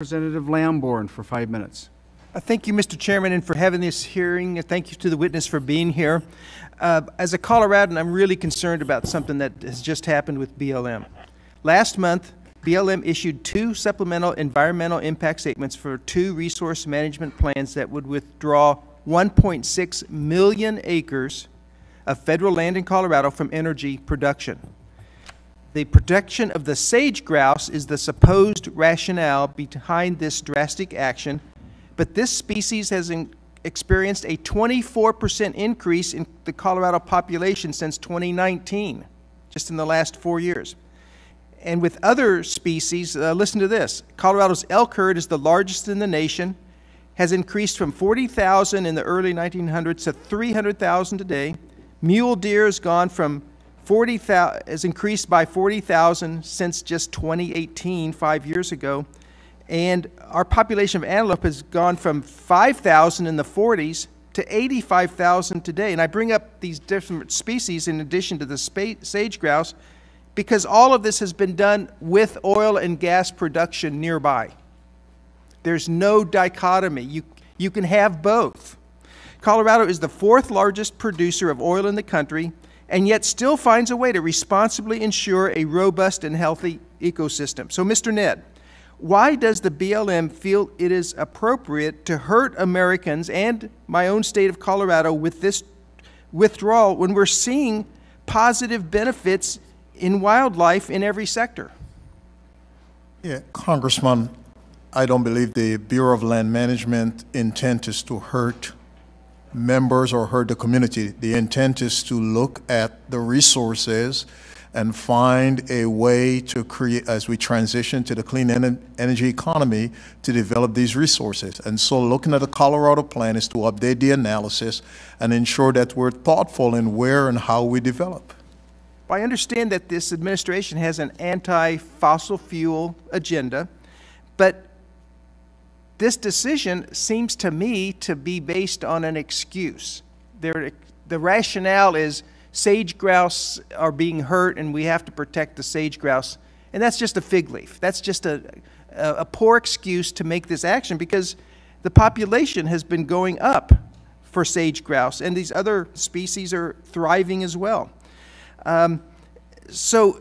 Representative Lamborn for five minutes. Uh, Thank you, Mr. Chairman, and for having this hearing. Uh, Thank you to the witness for being here. Uh, As a Coloradan, I'm really concerned about something that has just happened with BLM. Last month, BLM issued two supplemental environmental impact statements for two resource management plans that would withdraw 1.6 million acres of federal land in Colorado from energy production. The protection of the sage grouse is the supposed rationale behind this drastic action, but this species has experienced a 24% increase in the Colorado population since 2019, just in the last four years. And with other species, uh, listen to this Colorado's elk herd is the largest in the nation, has increased from 40,000 in the early 1900s to 300,000 today. Mule deer has gone from 40,000, has increased by 40,000 since just 2018, five years ago. And our population of antelope has gone from 5,000 in the 40s to 85,000 today. And I bring up these different species in addition to the sage grouse because all of this has been done with oil and gas production nearby. There's no dichotomy. You, you can have both. Colorado is the fourth largest producer of oil in the country and yet still finds a way to responsibly ensure a robust and healthy ecosystem. So, Mr. Ned, why does the BLM feel it is appropriate to hurt Americans and my own state of Colorado with this withdrawal when we're seeing positive benefits in wildlife in every sector? Yeah, Congressman, I don't believe the Bureau of Land Management intent is to hurt members or hurt the community. The intent is to look at the resources and find a way to create, as we transition to the clean ener- energy economy, to develop these resources. And so looking at the Colorado plan is to update the analysis and ensure that we're thoughtful in where and how we develop. I understand that this administration has an anti fossil fuel agenda, but this decision seems to me to be based on an excuse. There, the rationale is sage grouse are being hurt and we have to protect the sage grouse. And that's just a fig leaf. That's just a, a, a poor excuse to make this action because the population has been going up for sage grouse, and these other species are thriving as well. Um, so,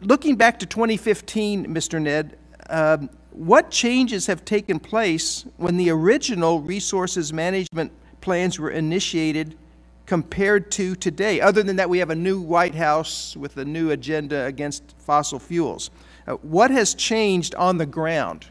looking back to 2015, Mr. Ned, um, what changes have taken place when the original resources management plans were initiated compared to today? Other than that, we have a new White House with a new agenda against fossil fuels. Uh, what has changed on the ground?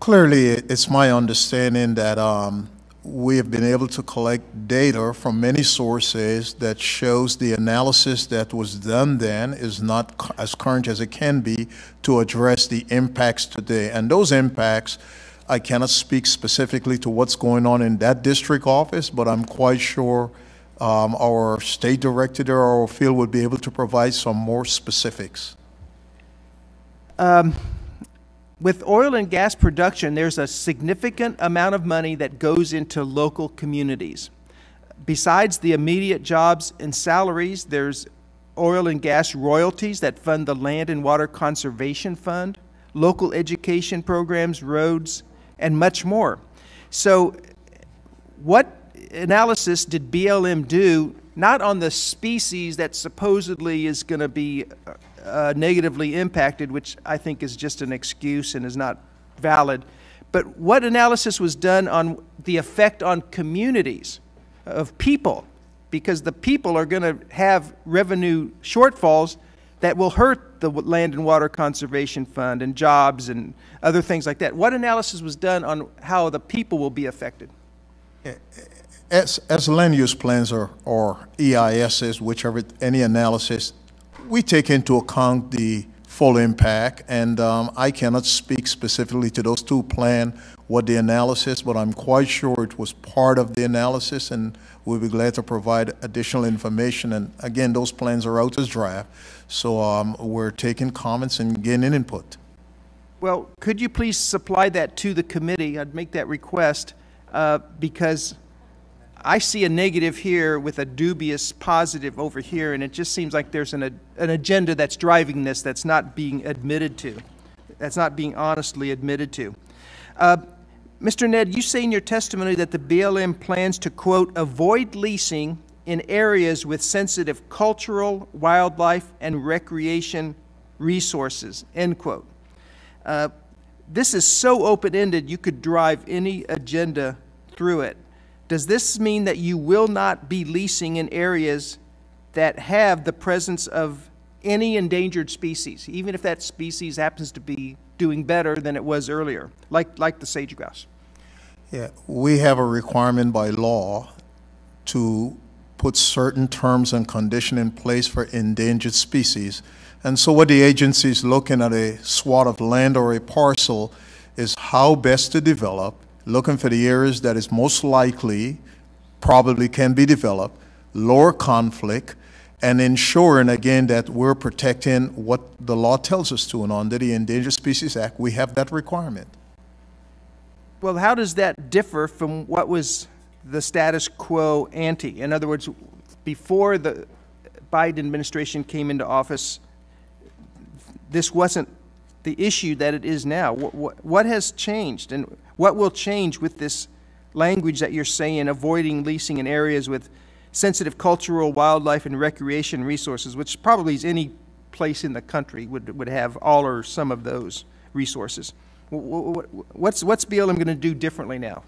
Clearly, it's my understanding that um, we have been able to collect data from many sources that shows the analysis that was done then is not as current as it can be to address the impacts today. And those impacts, I cannot speak specifically to what's going on in that district office, but I'm quite sure um, our state director or field would be able to provide some more specifics. With oil and gas production, there's a significant amount of money that goes into local communities. Besides the immediate jobs and salaries, there's oil and gas royalties that fund the Land and Water Conservation Fund, local education programs, roads, and much more. So, what analysis did BLM do, not on the species that supposedly is going to be uh, uh, negatively impacted, which I think is just an excuse and is not valid, but what analysis was done on the effect on communities of people? Because the people are going to have revenue shortfalls that will hurt the Land and Water Conservation Fund and jobs and other things like that. What analysis was done on how the people will be affected? As, as land use plans or, or EISs, whichever, any analysis, we take into account the full impact, and um, I cannot speak specifically to those two plan what the analysis, but I'm quite sure it was part of the analysis, and we'll be glad to provide additional information. And again, those plans are out as draft, so um, we're taking comments and getting input. Well, could you please supply that to the committee? I'd make that request uh, because I see a negative here with a dubious positive over here, and it just seems like there's an, an agenda that's driving this that's not being admitted to. that's not being honestly admitted to. Uh, Mr. Ned, you say in your testimony that the BLM plans to, quote, "avoid leasing in areas with sensitive cultural, wildlife, and recreation resources," end quote. Uh, This is so open-ended, you could drive any agenda through it. Does this mean that you will not be leasing in areas that have the presence of any endangered species, even if that species happens to be doing better than it was earlier, like, like the sage grouse? Yeah, we have a requirement by law to put certain terms and condition in place for endangered species. And so what the agency is looking at a swath of land or a parcel is how best to develop, looking for the areas that is most likely, probably can be developed, lower conflict, and ensuring again that we're protecting what the law tells us to. And under the Endangered Species Act, we have that requirement. Well, how does that differ from what was the status quo ante? In other words, before the Biden administration came into office, this wasn't the issue that it is now. What, what, what has changed, and what will change with this language that you're saying, avoiding leasing in areas with sensitive cultural, wildlife, and recreation resources, which probably is any place in the country would, would have all or some of those resources. Wh- wh- wh- What's, what's BLM going to do differently now?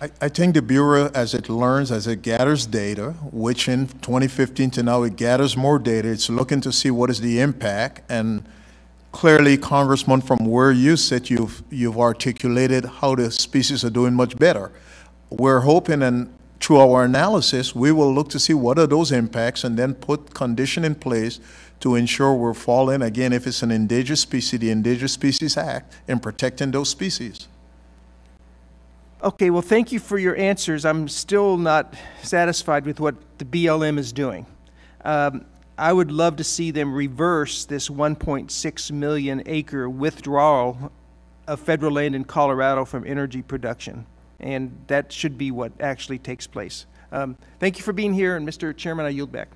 I, I think the Bureau, as it learns, as it gathers data, which in 2015 to now it gathers more data, it's looking to see what is the impact. And clearly, Congressman, from where you sit, you've, you've articulated how the species are doing much better. We're hoping, and through our analysis, we will look to see what are those impacts and then put condition in place to ensure we're falling, again, if it's an endangered species, the Endangered Species Act, in protecting those species. Okay, well, thank you for your answers. I'm still not satisfied with what the BLM is doing. Um, I would love to see them reverse this 1.6 million acre withdrawal of federal land in Colorado from energy production. And that should be what actually takes place. Um, thank you for being here, and Mr. Chairman, I yield back.